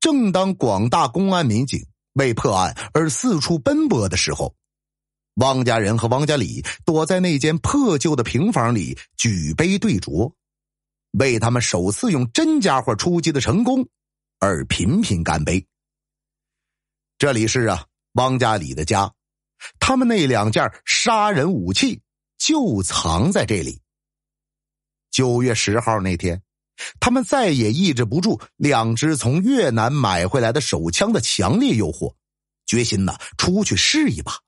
正当广大公安民警为破案而四处奔波的时候，汪家人和汪家里躲在那间破旧的平房里，举杯对酌，为他们首次用真家伙出击的成功而频频干杯。这里是啊，汪家里的家，他们那两件杀人武器就藏在这里。九月十号那天。他们再也抑制不住两只从越南买回来的手枪的强烈诱惑，决心呢出去试一把。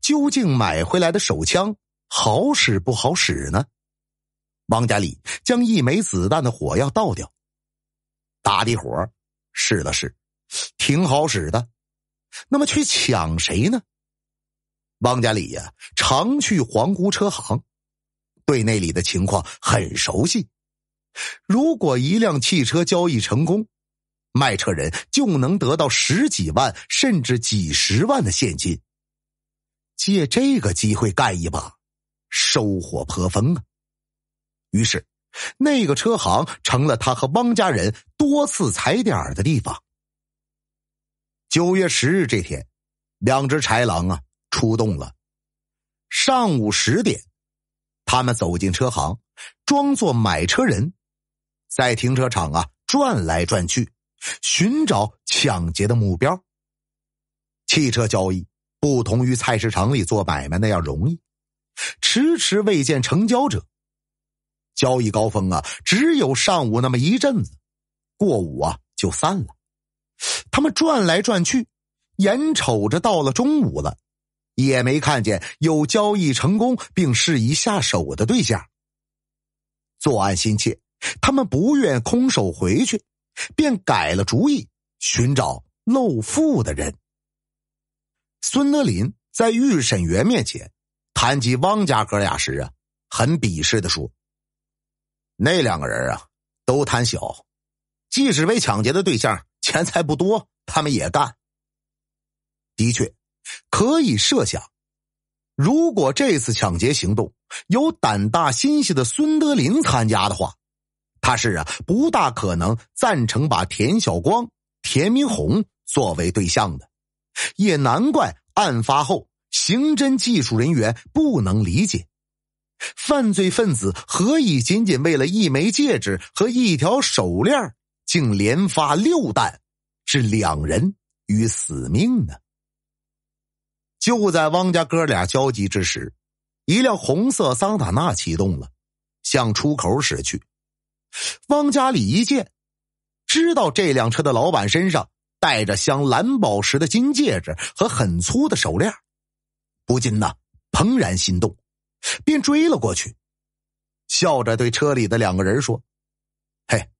究竟买回来的手枪好使不好使呢？王家里将一枚子弹的火药倒掉，打地火试了试，挺好使的。那么去抢谁呢？王家里呀，常去皇姑车行，对那里的情况很熟悉。如果一辆汽车交易成功，卖车人就能得到十几万甚至几十万的现金。借这个机会干一把，收获颇丰啊！于是，那个车行成了他和汪家人多次踩点的地方。九月十日这天，两只豺狼啊出动了。上午十点，他们走进车行，装作买车人。在停车场啊转来转去，寻找抢劫的目标。汽车交易不同于菜市场里做买卖那样容易，迟迟未见成交者。交易高峰啊，只有上午那么一阵子，过午啊就散了。他们转来转去，眼瞅着到了中午了，也没看见有交易成功并适宜下手的对象。作案心切。他们不愿空手回去，便改了主意，寻找露富的人。孙德林在预审员面前谈及汪家哥俩时啊，很鄙视的说：“那两个人啊，都贪小，即使被抢劫的对象钱财不多，他们也干。的确，可以设想，如果这次抢劫行动有胆大心细的孙德林参加的话。”他是啊，不大可能赞成把田晓光、田明红作为对象的，也难怪案发后刑侦技术人员不能理解，犯罪分子何以仅仅为了一枚戒指和一条手链，竟连发六弹，置两人于死命呢？就在汪家哥俩焦急之时，一辆红色桑塔纳启动了，向出口驶去。汪家里一见，知道这辆车的老板身上戴着镶蓝宝石的金戒指和很粗的手链，不禁呐怦然心动，便追了过去，笑着对车里的两个人说：“嘿，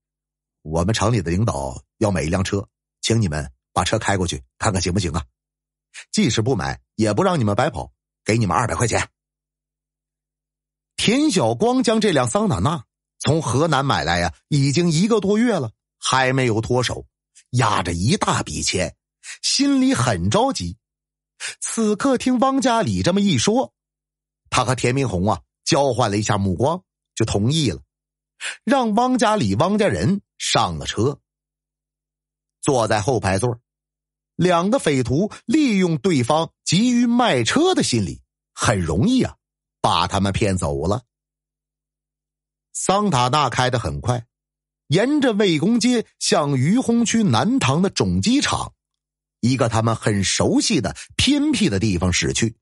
我们厂里的领导要买一辆车，请你们把车开过去看看行不行啊？即使不买，也不让你们白跑，给你们二百块钱。”田晓光将这辆桑塔纳。从河南买来呀，已经一个多月了，还没有脱手，压着一大笔钱，心里很着急。此刻听汪家里这么一说，他和田明红啊交换了一下目光，就同意了，让汪家里汪家人上了车，坐在后排座两个匪徒利用对方急于卖车的心理，很容易啊，把他们骗走了。桑塔纳开得很快，沿着魏公街向于洪区南塘的总机场，一个他们很熟悉的偏僻的地方驶去。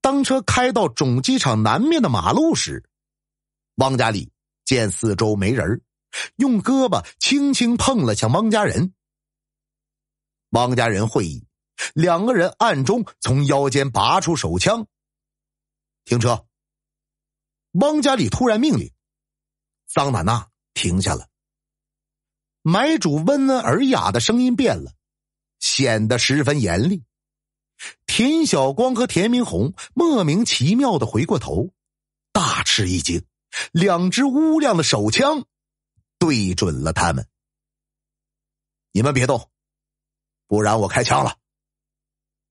当车开到总机场南面的马路时，汪家里见四周没人，用胳膊轻轻碰了下汪家人。汪家人会意，两个人暗中从腰间拔出手枪，停车。汪家里突然命令。桑塔纳停下了，买主温文尔雅的声音变了，显得十分严厉。田晓光和田明红莫名其妙的回过头，大吃一惊，两只乌亮的手枪对准了他们。你们别动，不然我开枪了。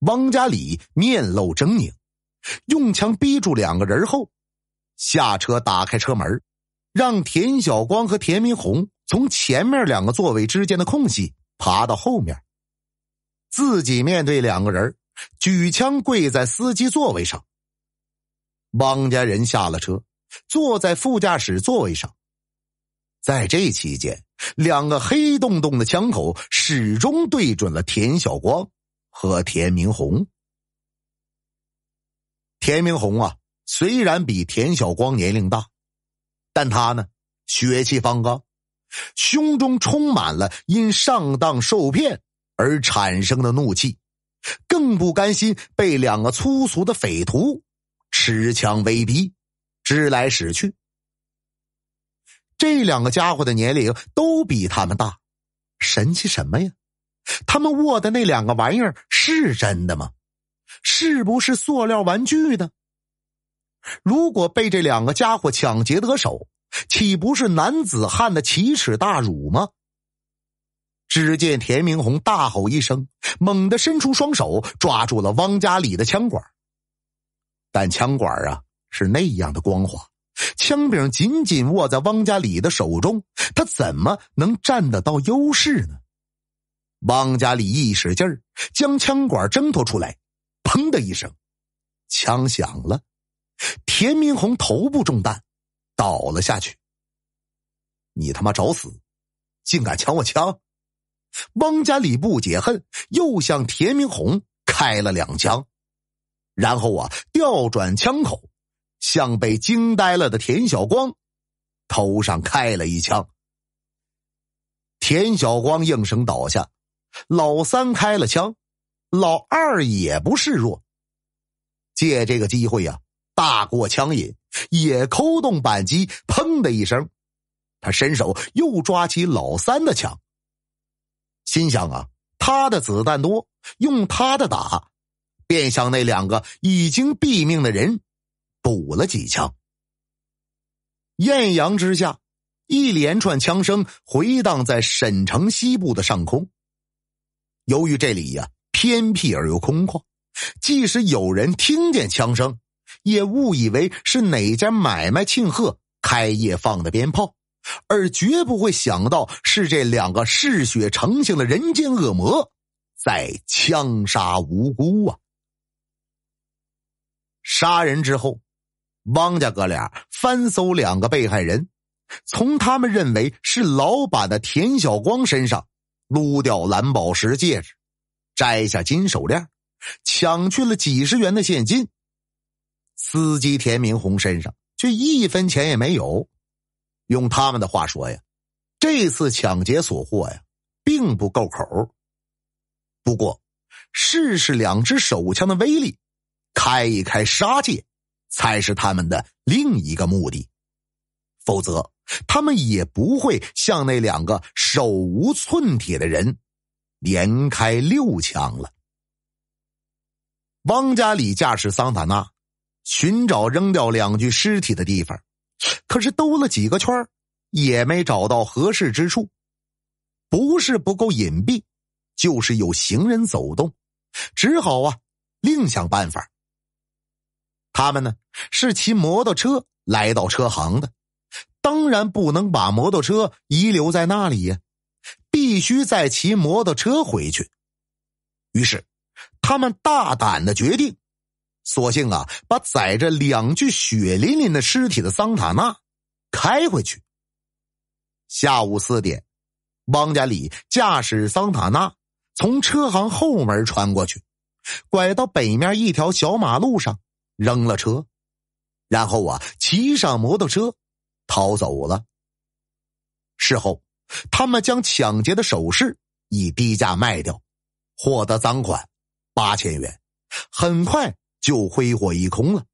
汪家里面露狰狞，用枪逼住两个人后，下车打开车门。让田晓光和田明红从前面两个座位之间的空隙爬到后面，自己面对两个人，举枪跪在司机座位上。汪家人下了车，坐在副驾驶座位上。在这期间，两个黑洞洞的枪口始终对准了田小光和田明红。田明红啊，虽然比田小光年龄大，但他呢血气方刚，胸中充满了因上当受骗而产生的怒气，更不甘心被两个粗俗的匪徒持枪威逼，支来使去。这两个家伙的年龄都比他们大，神气什么呀？他们握的那两个玩意儿是真的吗？是不是塑料玩具呢？如果被这两个家伙抢劫得手，岂不是男子汉的奇耻大辱吗？只见田明红大吼一声，猛地伸出双手抓住了汪家里的枪管，但枪管啊是那样的光滑。枪柄紧紧握在汪家里的手中，他怎么能占得到优势呢？汪家里一使劲儿，将枪管挣脱出来，砰的一声，枪响了，田明红头部中弹，倒了下去。你他妈找死！竟敢抢我枪！汪家里不解恨，又向田明红开了两枪，然后啊，调转枪口。向被惊呆了的田小光头上开了一枪，田小光应声倒下。老三开了枪，老二也不示弱。借这个机会呀，大过枪瘾，也扣动扳机，砰的一声，他伸手又抓起老三的枪，心想啊，他的子弹多，用他的打，便向那两个已经毙命的人。补了几枪，艳阳之下，一连串枪声回荡在沈城西部的上空。由于这里呀偏僻而又空旷，即使有人听见枪声，也误以为是哪家买卖庆贺开业放的鞭炮，而绝不会想到是这两个嗜血成性的人间恶魔在枪杀无辜啊！杀人之后。汪家哥俩翻搜两个被害人，从他们认为是老板的田小光身上撸掉蓝宝石戒指，摘下金手链，抢去了几十元的现金。司机田明红身上却一分钱也没有。用他们的话说呀，这次抢劫所获呀，并不够口。不过，试试两只手枪的威力，开一开杀戒。才是他们的另一个目的，否则他们也不会向那两个手无寸铁的人连开六枪了。汪家里驾驶桑塔纳寻找扔掉两具尸体的地方，可是兜了几个圈也没找到合适之处，不是不够隐蔽，就是有行人走动，只好啊另想办法。他们呢是骑摩托车来到车行的，当然不能把摩托车遗留在那里呀，必须再骑摩托车回去。于是，他们大胆的决定，索性啊把载着两具血淋淋的尸体的桑塔纳开回去。下午四点，汪家里驾驶桑塔纳从车行后门穿过去，拐到北面一条小马路上。扔了车，然后啊，骑上摩托车逃走了。事后，他们将抢劫的首饰以低价卖掉，获得赃款八千元，很快就挥霍一空了。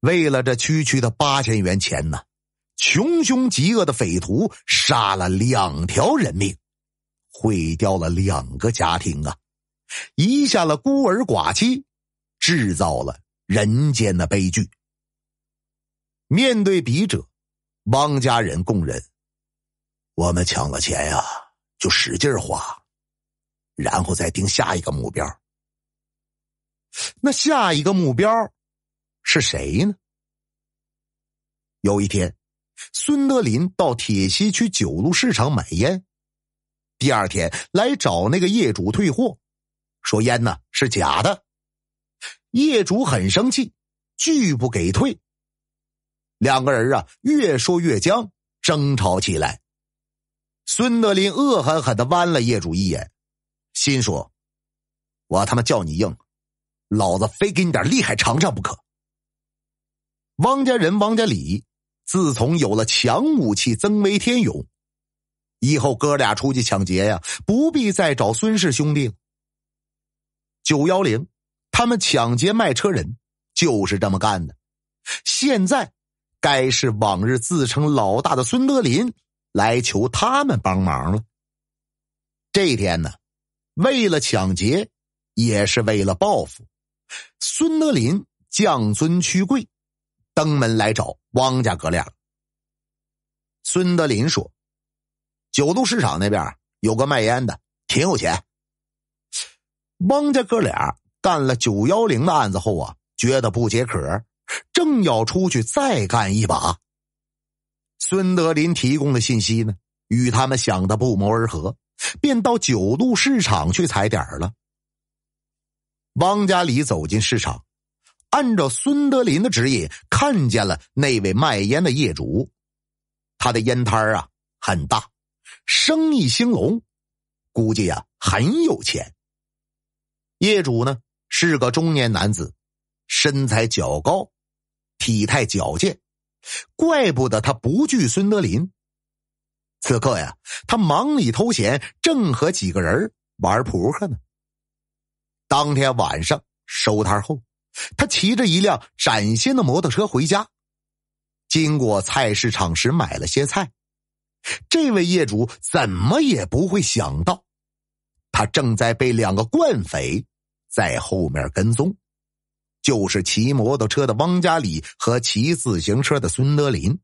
为了这区区的八千元钱呢，穷凶极恶的匪徒杀了两条人命，毁掉了两个家庭啊，遗下了孤儿寡妻。制造了人间的悲剧。面对笔者，汪家人供认：“我们抢了钱呀，就使劲花，然后再定下一个目标。那下一个目标是谁呢？”有一天，孙德林到铁西区九路市场买烟，第二天来找那个业主退货，说烟呢是假的。业主很生气，拒不给退。两个人啊越说越僵，争吵起来。孙德林恶狠狠的剜了业主一眼，心说：“我他妈叫你硬，老子非给你点厉害尝尝不可。”汪家人汪家里自从有了强武器增威天勇，以后哥俩出去抢劫呀，不必再找孙氏兄弟了。九幺零，他们抢劫卖车人就是这么干的。现在该是往日自称老大的孙德林来求他们帮忙了。这一天呢，为了抢劫，也是为了报复，孙德林降尊屈贵。登门来找汪家哥俩。孙德林说：“九渡市场那边有个卖烟的，挺有钱。”汪家哥俩干了九幺零的案子后啊，觉得不解渴，正要出去再干一把。孙德林提供的信息呢，与他们想的不谋而合，便到九渡市场去踩点了。汪家里走进市场。按照孙德林的指引，看见了那位卖烟的业主，他的烟摊啊很大，生意兴隆，估计呀很有钱。业主呢是个中年男子，身材较高，体态矫健，怪不得他不惧孙德林。此刻呀，他忙里偷闲，正和几个人玩扑克呢。当天晚上收摊后。他骑着一辆崭新的摩托车回家，经过菜市场时买了些菜。这位业主怎么也不会想到，他正在被两个惯匪在后面跟踪，就是骑摩托车的汪家里和骑自行车的孙德林。